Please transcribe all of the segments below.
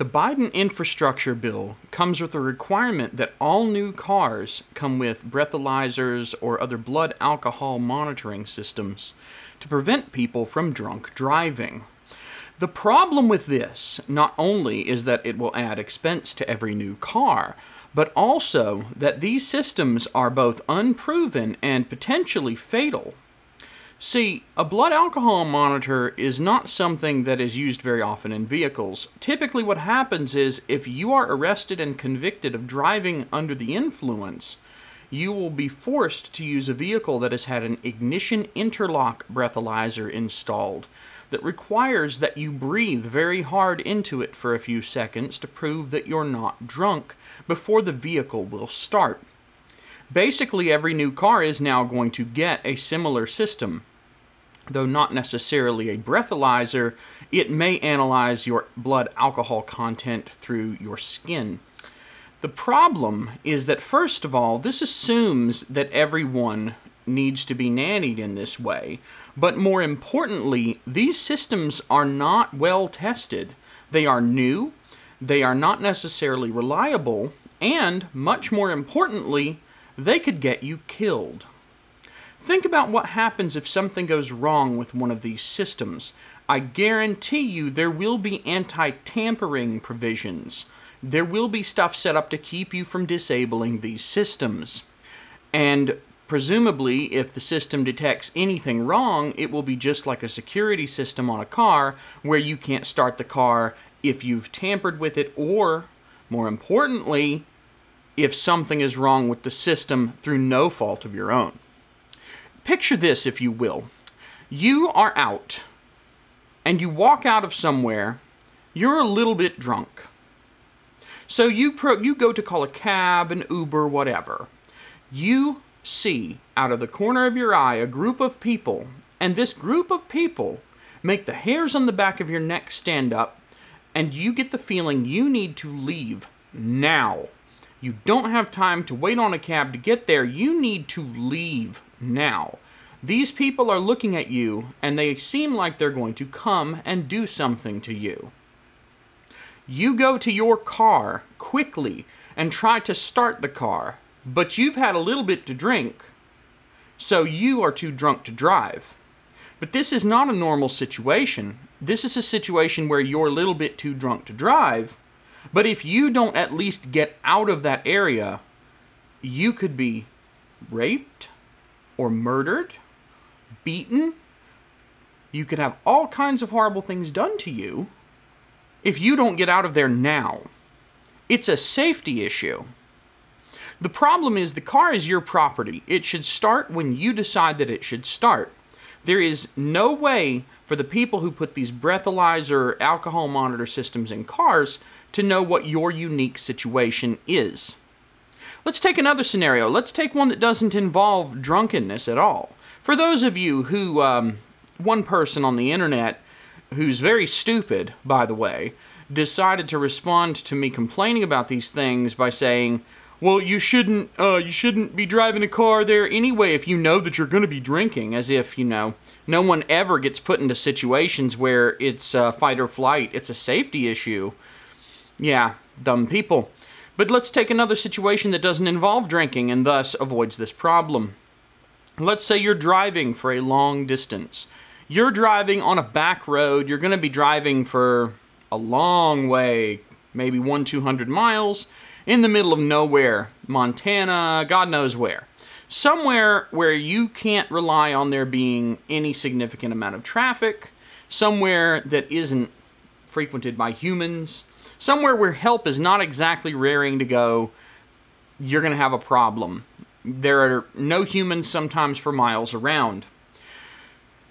The Biden infrastructure bill comes with a requirement that all new cars come with breathalyzers or other blood alcohol monitoring systems to prevent people from drunk driving. The problem with this not only is that it will add expense to every new car, but also that these systems are both unproven and potentially fatal. See, a blood alcohol monitor is not something that is used very often in vehicles. Typically, what happens is if you are arrested and convicted of driving under the influence, you will be forced to use a vehicle that has had an ignition interlock breathalyzer installed that requires that you breathe very hard into it for a few seconds to prove that you're not drunk before the vehicle will start. Basically, every new car is now going to get a similar system. Though not necessarily a breathalyzer, it may analyze your blood alcohol content through your skin. The problem is that, first of all, this assumes that everyone needs to be nannied in this way. But more importantly, these systems are not well tested. They are new, they are not necessarily reliable, and, much more importantly, they could get you killed. Think about what happens if something goes wrong with one of these systems. I guarantee you there will be anti tampering provisions. There will be stuff set up to keep you from disabling these systems. And presumably, if the system detects anything wrong, it will be just like a security system on a car where you can't start the car if you've tampered with it, or, more importantly, if something is wrong with the system through no fault of your own. Picture this, if you will. You are out, and you walk out of somewhere, you're a little bit drunk. So you, you go to call a cab, an Uber, whatever. You see out of the corner of your eye a group of people, and this group of people make the hairs on the back of your neck stand up, and you get the feeling you need to leave now. You don't have time to wait on a cab to get there. You need to leave now. These people are looking at you and they seem like they're going to come and do something to you. You go to your car quickly and try to start the car, but you've had a little bit to drink, so you are too drunk to drive. But this is not a normal situation. This is a situation where you're a little bit too drunk to drive, but if you don't at least get out of that area, you could be raped or murdered, beaten. You could have all kinds of horrible things done to you if you don't get out of there now. It's a safety issue. The problem is the car is your property. It should start when you decide that it should start. There is no way for the people who put these breathalyzer alcohol monitor systems in cars to know what your unique situation is. Let's take another scenario. Let's take one that doesn't involve drunkenness at all. For those of you who, um, one person on the internet who's very stupid, by the way, decided to respond to me complaining about these things by saying, well, you shouldn't, uh, you shouldn't be driving a car there anyway if you know that you're going to be drinking, as if, you know, no one ever gets put into situations where it's uh, fight or flight. It's a safety issue. Yeah, dumb people. But let's take another situation that doesn't involve drinking and thus avoids this problem. Let's say you're driving for a long distance. You're driving on a back road. You're going to be driving for a long way, maybe one, 200 miles, in the middle of nowhere, Montana, God knows where. Somewhere where you can't rely on there being any significant amount of traffic, somewhere that isn't frequented by humans, somewhere where help is not exactly raring to go, you're going to have a problem. There are no humans sometimes for miles around.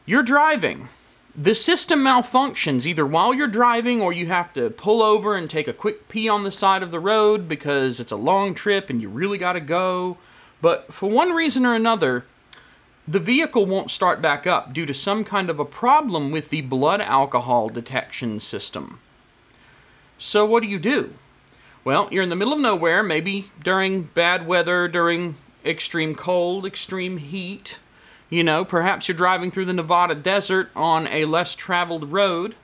You're driving. The system malfunctions either while you're driving or you have to pull over and take a quick pee on the side of the road because it's a long trip and you really got to go. But for one reason or another, the vehicle won't start back up due to some kind of a problem with the blood alcohol detection system. So what do you do? Well, you're in the middle of nowhere, maybe during bad weather, during extreme cold, extreme heat. You know, perhaps you're driving through the Nevada desert on a less traveled road,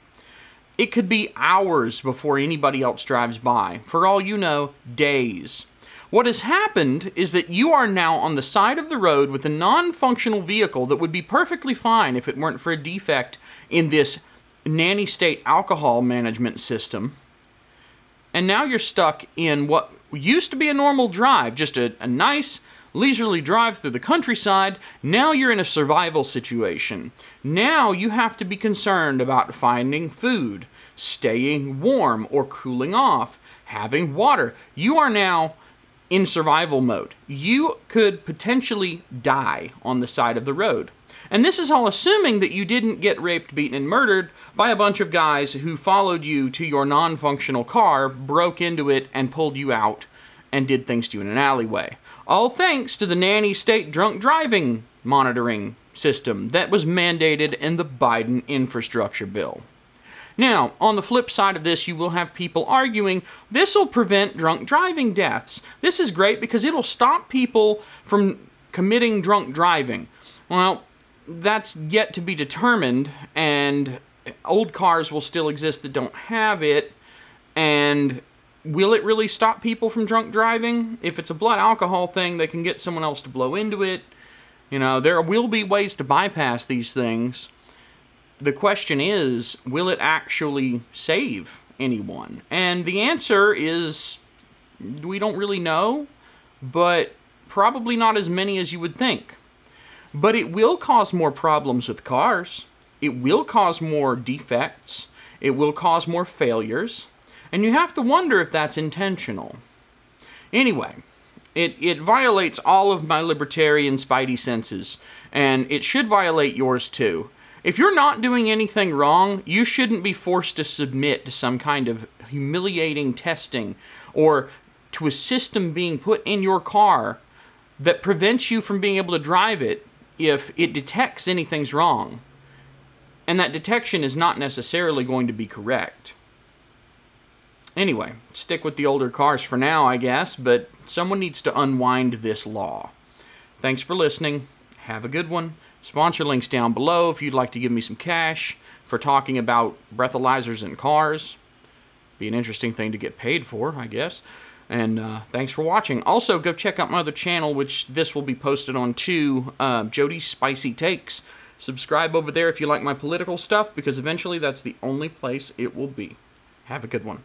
It could be hours before anybody else drives by. For all you know, days. What has happened is that you are now on the side of the road with a non functional vehicle that would be perfectly fine if it weren't for a defect in this nanny state alcohol management system. And now you're stuck in what used to be a normal drive, just a, a nice, leisurely drive through the countryside. Now you're in a survival situation. Now you have to be concerned about finding food, staying warm or cooling off, having water. You are now in survival mode. You could potentially die on the side of the road. And this is all assuming that you didn't get raped, beaten, and murdered by a bunch of guys who followed you to your non functional car, broke into it, and pulled you out and did things to you in an alleyway. All thanks to the nanny state drunk driving monitoring system that was mandated in the Biden infrastructure bill. Now, on the flip side of this, you will have people arguing this will prevent drunk driving deaths. This is great because it'll stop people from committing drunk driving. Well, that's yet to be determined, and old cars will still exist that don't have it. And will it really stop people from drunk driving? If it's a blood alcohol thing, they can get someone else to blow into it. You know, there will be ways to bypass these things. The question is, will it actually save anyone? And the answer is we don't really know, but probably not as many as you would think. But it will cause more problems with cars. It will cause more defects. It will cause more failures. And you have to wonder if that's intentional. Anyway, it, it violates all of my libertarian spidey senses, and it should violate yours too. If you're not doing anything wrong, you shouldn't be forced to submit to some kind of humiliating testing or to a system being put in your car that prevents you from being able to drive it if it detects anything's wrong. And that detection is not necessarily going to be correct. Anyway, stick with the older cars for now, I guess, but someone needs to unwind this law. Thanks for listening. Have a good one. Sponsor links down below if you'd like to give me some cash for talking about breathalyzers in cars. Be an interesting thing to get paid for, I guess. And uh, thanks for watching. Also, go check out my other channel, which this will be posted on too, uh, Jody's Spicy Takes. Subscribe over there if you like my political stuff, because eventually that's the only place it will be. Have a good one.